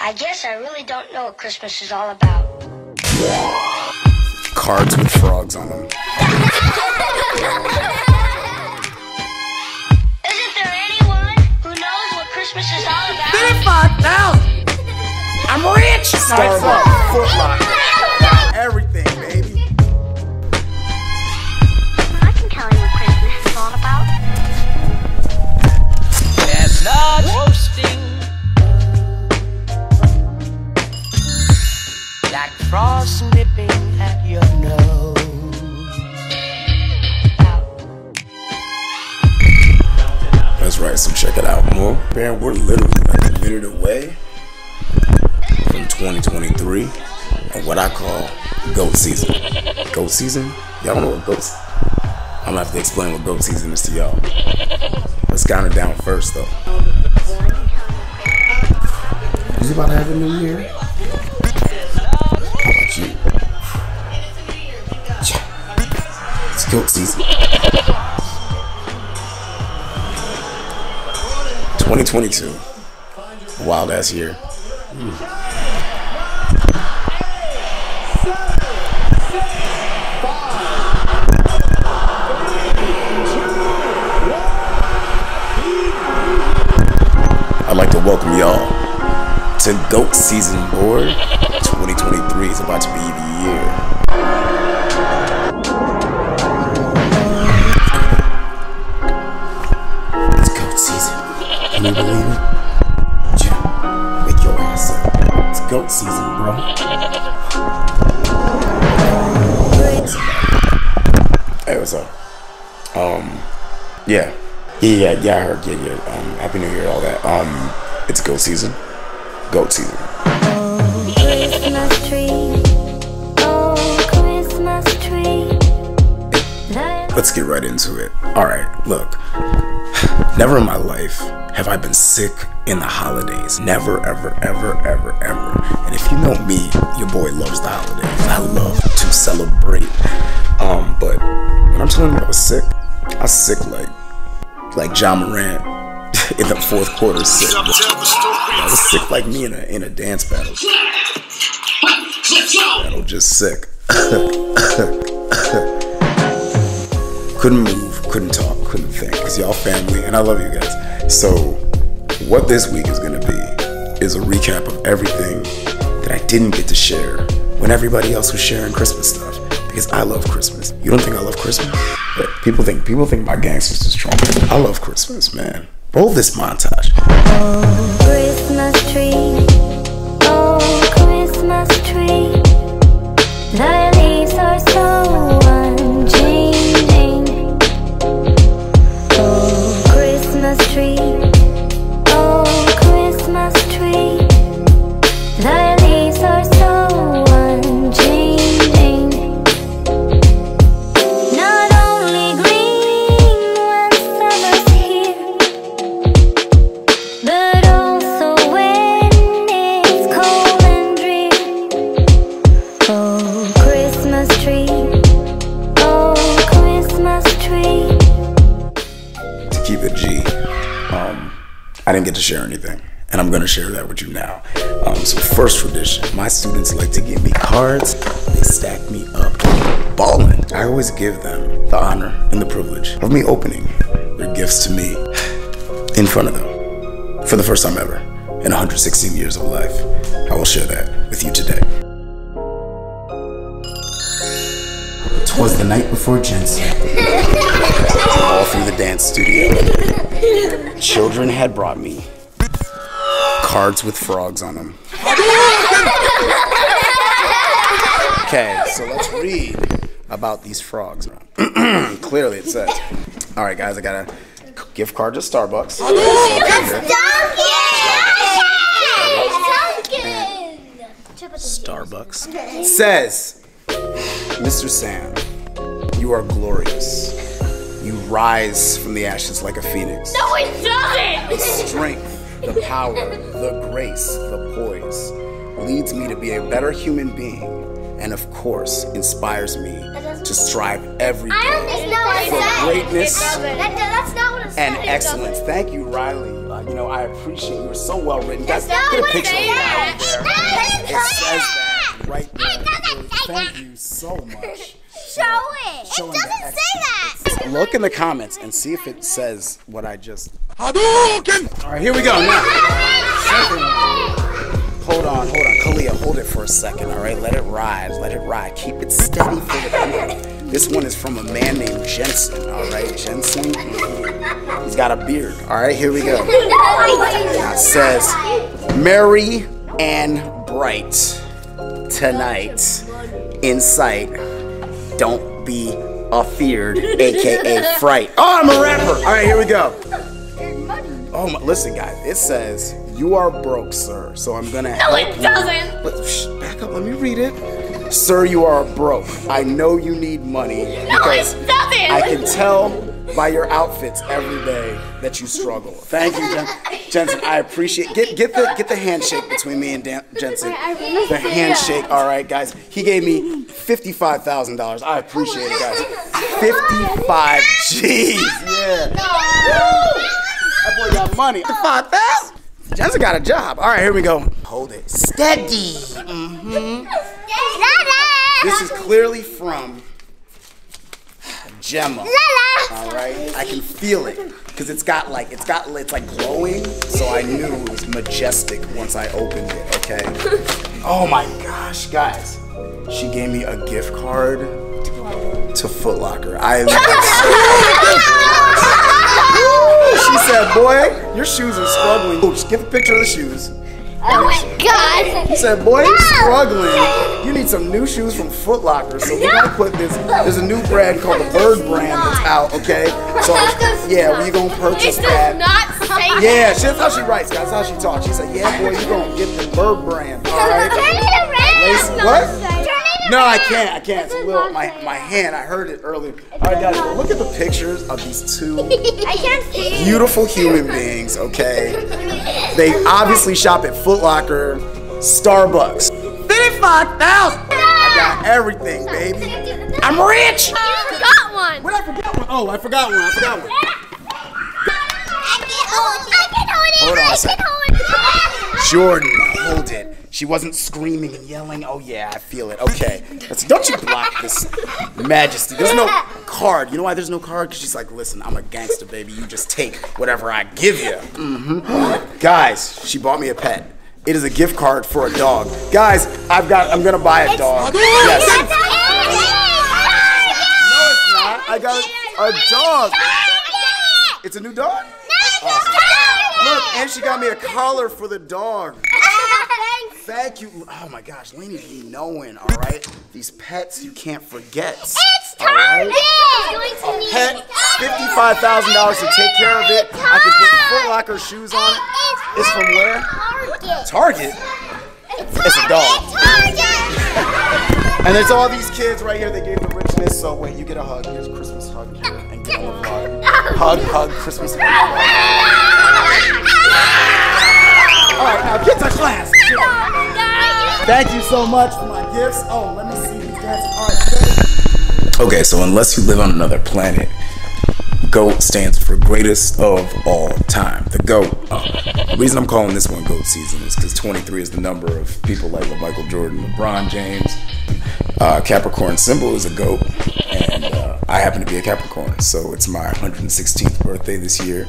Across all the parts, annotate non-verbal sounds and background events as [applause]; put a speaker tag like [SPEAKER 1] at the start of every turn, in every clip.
[SPEAKER 1] I guess I really don't know what Christmas is all about.
[SPEAKER 2] Cards with frogs on them.
[SPEAKER 1] Isn't there anyone who knows what Christmas is all about?
[SPEAKER 3] Five thousand. I'm rich.
[SPEAKER 2] Starbucks, Foot Locker, everything,
[SPEAKER 3] frost nipping at your nose.
[SPEAKER 2] That's right, so check it out more. Man, we're literally like a minute away from 2023 and what I call goat season. Goat season? Y'all don't know what goat I'm gonna have to explain what goat season is to y'all. Let's count it down first though. Is he about to have a new year? Season. 2022. Wild ass year. I'd like to welcome y'all to GOAT Season Board. 2023 is about to be You believe it? Your ass up. It's GOAT season, bro. Hey, what's up? Um, yeah. Yeah, yeah, yeah, I heard. Yeah, yeah. Um, Happy New Year, all that. Um, it's GOAT season. GOAT season.
[SPEAKER 4] Christmas tree, oh Christmas tree.
[SPEAKER 2] Let's get right into it. Alright, look. Never in my life have I been sick in the holidays. Never, ever, ever, ever, ever. And if you know me, your boy loves the holidays. I love to celebrate. Um, but when I'm telling you I was sick, I was sick like like Ja Morant [laughs] in the fourth quarter sick. I was sick like me in a in a dance battle. Battle just sick. [laughs] couldn't move, y'all family, and I love you guys. So, what this week is gonna be is a recap of everything that I didn't get to share when everybody else was sharing Christmas stuff. Because I love Christmas. You don't think I love Christmas? But people think people think my gangsters is strong. I love Christmas, man. Roll this montage.
[SPEAKER 4] Christmas tree,
[SPEAKER 2] keep it G. Um, I didn't get to share anything, and I'm gonna share that with you now. Um, so first tradition, my students like to give me cards. They stack me up, ballin'. I always give them the honor and the privilege of me opening their gifts to me in front of them for the first time ever in 116 years of life. I will share that with you today. Twas the night before Jensen. [laughs] Through the dance studio. Children had brought me cards with frogs on them. Okay, so let's read about these frogs. [clears throat] Clearly it says. All right, guys, I got a gift card to Starbucks. Starbucks. Says, Mr. Sam, you are glorious. You rise from the ashes like a phoenix.
[SPEAKER 1] No, it doesn't!
[SPEAKER 2] The strength, the power, the grace, the poise leads me to be a better human being and, of course, inspires me to strive every day
[SPEAKER 4] That's not what it
[SPEAKER 2] for greatness
[SPEAKER 4] That, that's not what it said.
[SPEAKER 2] and excellence. Thank you, Riley. Uh, you know, I appreciate you. You're so well written. Guys, get a picture of
[SPEAKER 5] that. It
[SPEAKER 2] says
[SPEAKER 5] say
[SPEAKER 2] that right there.
[SPEAKER 5] It doesn't say
[SPEAKER 2] Thank you so much.
[SPEAKER 5] Show it. It doesn't say that.
[SPEAKER 2] Look in the comments and see if it says what I just. Hadouken! All right, here we go. Now. Hold on, hold on. Kalia, hold it for a second, all right? Let it ride, let it ride. Keep it steady for the people. This one is from a man named Jensen, all right? Jensen, mm-hmm. he's got a beard. All right, here we go. It says, Merry and bright tonight in sight. Don't be afeared, aka fright. Oh, I'm a rapper. All right, here we go. Oh my, listen, guys. It says you are broke, sir. So I'm gonna help
[SPEAKER 5] it
[SPEAKER 2] you.
[SPEAKER 5] doesn't.
[SPEAKER 2] Let- shh, back up. Let me read it. Sir, you are broke. I know you need money because
[SPEAKER 5] it doesn't.
[SPEAKER 2] I can tell by your outfits every day that you struggle. Thank you, Jen- Jensen. I appreciate. Get get the get the handshake between me and Dan- Jensen. The handshake. All right, guys. He gave me fifty-five thousand dollars. I appreciate it, guys. Fifty-five G's. Yeah. That boy got money. Fifty-five thousand. Jensen got a job. All right, here we go. Hold it. Steady. Mm hmm This is clearly from Gemma. All right, I can feel it because it's got like it's got it's like glowing. So I knew it was majestic once I opened it. Okay. [laughs] Oh my gosh, guys, she gave me a gift card to Foot Locker. I. [laughs] she said, "Boy, your shoes are struggling." Ooh, just give a picture of the shoes.
[SPEAKER 5] Oh my god.
[SPEAKER 2] He said, "Boy, you're struggling. You need some new shoes from Foot Locker." So we're gonna put this. There's a new brand called the Bird brand that's out. Okay, so yeah, we gonna purchase
[SPEAKER 5] It
[SPEAKER 2] that.
[SPEAKER 5] does not say
[SPEAKER 2] Yeah, she- that's how she writes, guys. That's how she talks. She said, "Yeah, boy, you gonna get the Bird brand." All right. [laughs] Lace- what? No, I can't. I can't. It's a little my my hand. I heard it earlier. All right, guys. Well, look at the pictures of these two [laughs]
[SPEAKER 5] I can't see.
[SPEAKER 2] beautiful human beings, okay? They obviously shop at Foot Locker, Starbucks. 55,000! I got everything, baby. I'm rich!
[SPEAKER 5] You got one.
[SPEAKER 2] What I forgot one? Oh, I forgot one. I forgot one.
[SPEAKER 5] I can hold it. Hold
[SPEAKER 2] on a
[SPEAKER 5] I
[SPEAKER 2] second.
[SPEAKER 5] can hold it.
[SPEAKER 2] Jordan, hold it. She wasn't screaming and yelling. Oh yeah, I feel it. Okay. Let's, don't you block this majesty. There's no card. You know why there's no card? Because she's like, listen, I'm a gangster, baby. You just take whatever I give you. hmm Guys, she bought me a pet. It is a gift card for a dog. Guys, I've got. I'm gonna buy a dog. Yes. No, it's not. I got a dog. It's a new dog. Look, and she got me a collar for the dog. Thank you. Oh my gosh, Lainey be knowing, all right? These pets you can't forget.
[SPEAKER 5] It's
[SPEAKER 2] right?
[SPEAKER 5] Target. Going to
[SPEAKER 2] Pet, $55,000 to take care of it. I can put Foot Locker shoes on it. It's from where?
[SPEAKER 5] Target.
[SPEAKER 2] Target. It's a dog.
[SPEAKER 5] Target.
[SPEAKER 2] And there's all these kids right here that gave the richness. So wait, you get a hug. Here's Christmas hug here. And get on the vlog. Hug, hug, Christmas hug. [laughs] All right, now get to class. Thank you so much for my gifts. Oh, let me see these. All right. Okay, so unless you live on another planet, GOAT stands for greatest of all time. The GOAT. Uh, the reason I'm calling this one GOAT season is because 23 is the number of people like Michael Jordan, LeBron James. Uh, Capricorn symbol is a GOAT, and uh, I happen to be a Capricorn, so it's my 116th birthday this year.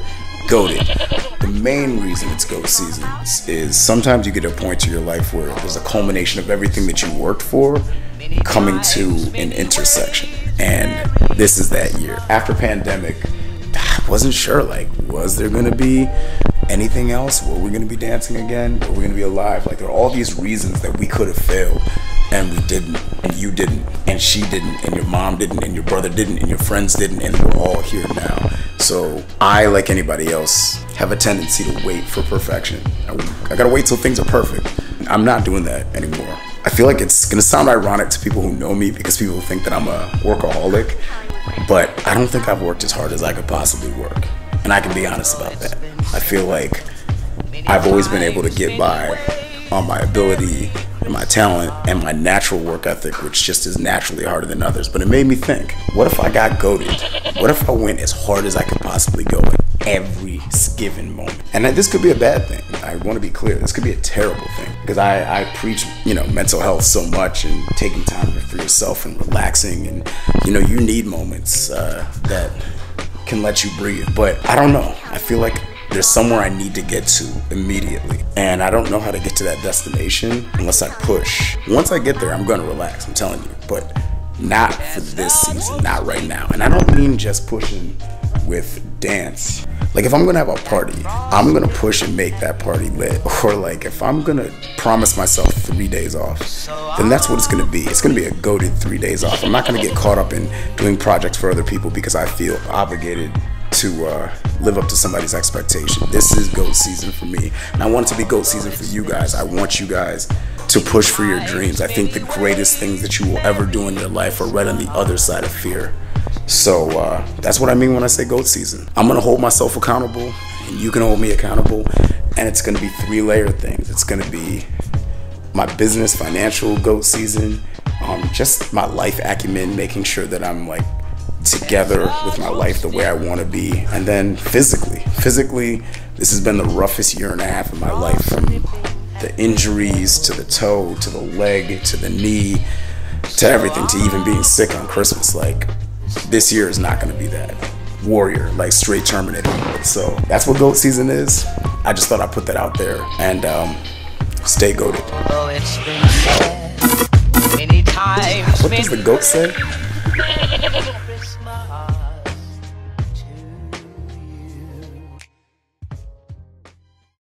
[SPEAKER 2] Goated. The main reason it's GOAT season is sometimes you get a point to your life where there's a culmination of everything that you worked for coming to an intersection. And this is that year. After pandemic, I wasn't sure like was there gonna be anything else? Were we gonna be dancing again? Were we gonna be alive? Like there are all these reasons that we could have failed and we didn't, and you didn't, and she didn't, and your mom didn't, and your brother didn't, and your friends didn't, and we're all here now. So I, like anybody else, have a tendency to wait for perfection. I, I gotta wait till things are perfect. I'm not doing that anymore. I feel like it's gonna sound ironic to people who know me because people think that I'm a workaholic, but I don't think I've worked as hard as I could possibly work. And I can be honest about that. I feel like I've always been able to get by on my ability my talent and my natural work ethic, which just is naturally harder than others. But it made me think, what if I got goated? What if I went as hard as I could possibly go? at every given moment. And this could be a bad thing. I want to be clear. This could be a terrible thing because I, I preach, you know, mental health so much and taking time for yourself and relaxing. And, you know, you need moments uh, that can let you breathe. But I don't know. I feel like there's somewhere I need to get to immediately. And I don't know how to get to that destination unless I push. Once I get there, I'm gonna relax, I'm telling you. But not for this season, not right now. And I don't mean just pushing with dance. Like if I'm gonna have a party, I'm gonna push and make that party lit. [laughs] Or like if I'm gonna promise myself three days off, then that's what it's gonna be. It's gonna be a goated three days off. I'm not gonna get caught up in doing projects for other people because I feel obligated to uh, live up to somebody's expectation. This is GOAT season for me. And I want it to be GOAT season for you guys. I want you guys to push for your dreams. I think the greatest things that you will ever do in your life are right on the other side of fear. So uh, that's what I mean when I say GOAT season. I'm gonna hold myself accountable, and you can hold me accountable, and it's gonna be three layer things. It's gonna be my business, financial GOAT season, um, just my life acumen, making sure that I'm like together with my life the way I want to be. And then physically, physically, this has been the roughest year and a half of my life from the injuries to the toe to the leg to the knee to everything to even being sick on Christmas. Like, this year is not going to be that. Warrior, like straight Terminator. So that's what GOAT season is. I just thought I'd put that out there and um, stay goated.
[SPEAKER 3] Oh, it's been said many times.
[SPEAKER 2] What does the GOAT say? [laughs]